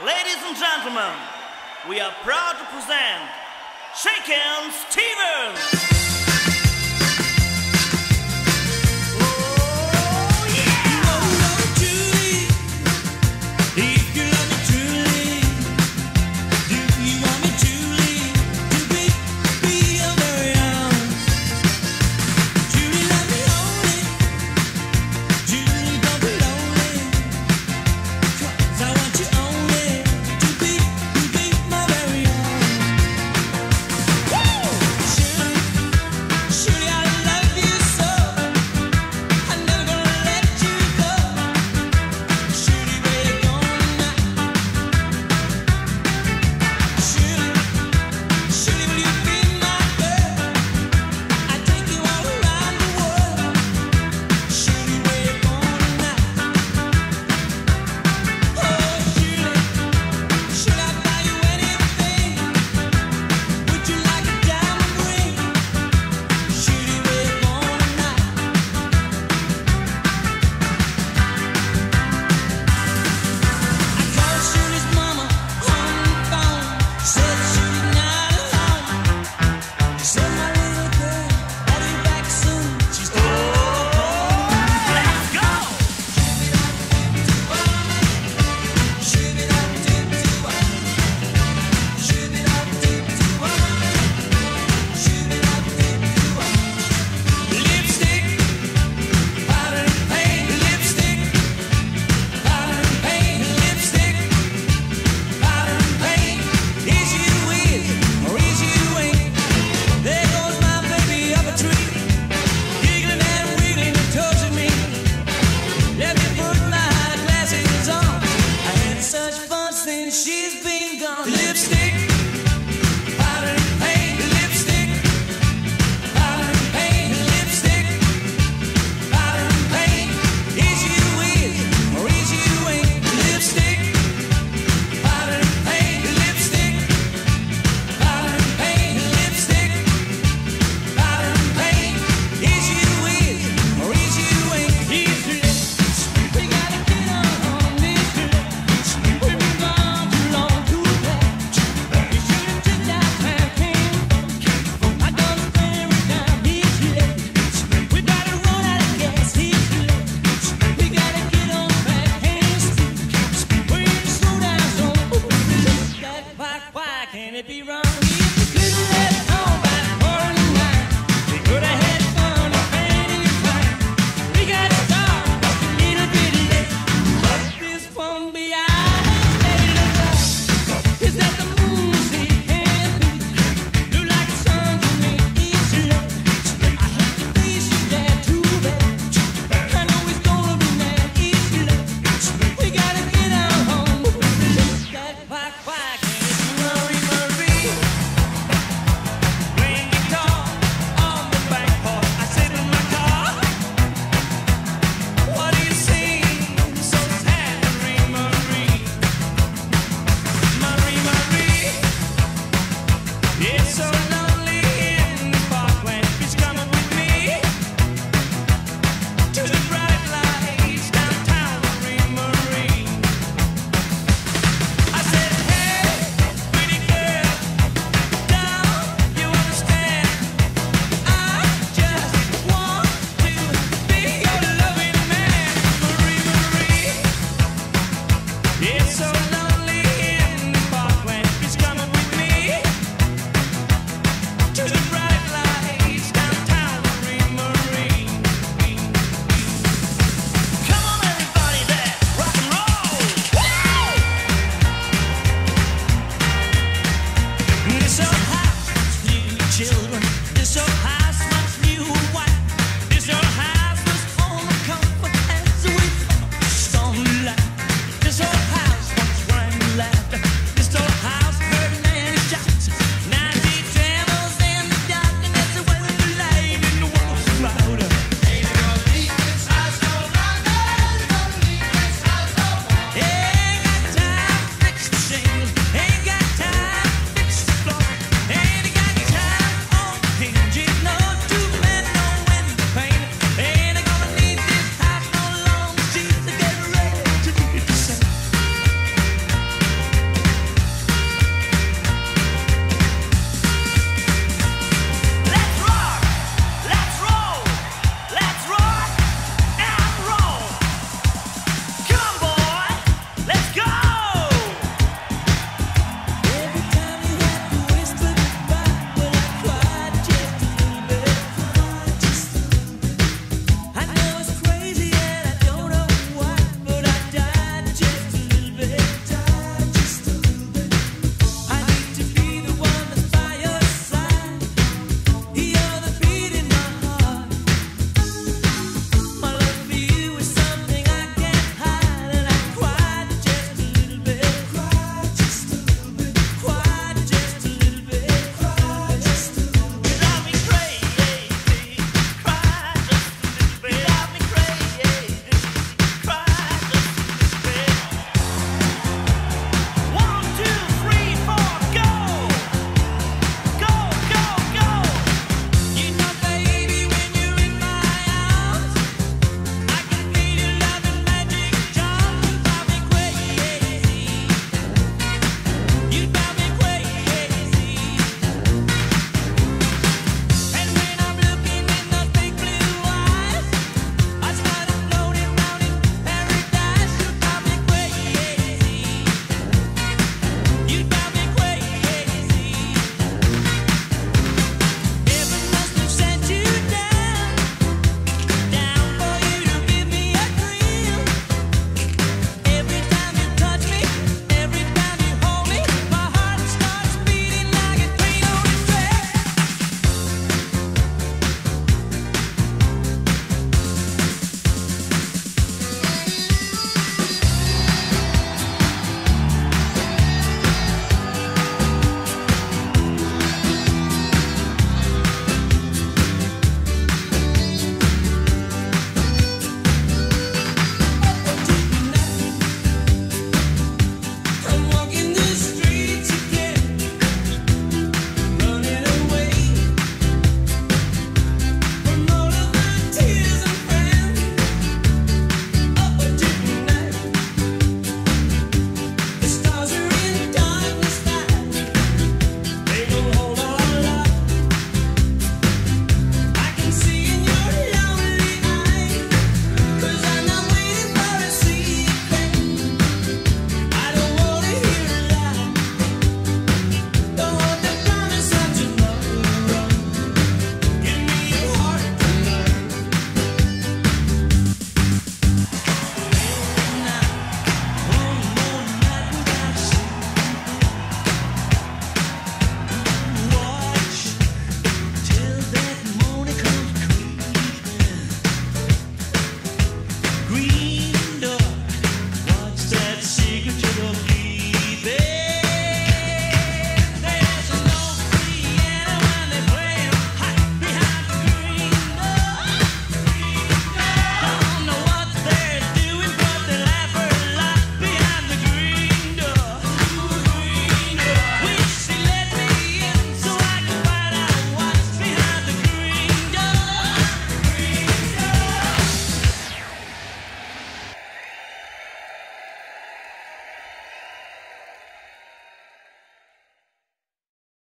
Ladies and gentlemen, we are proud to present Shaken Stevens! It's so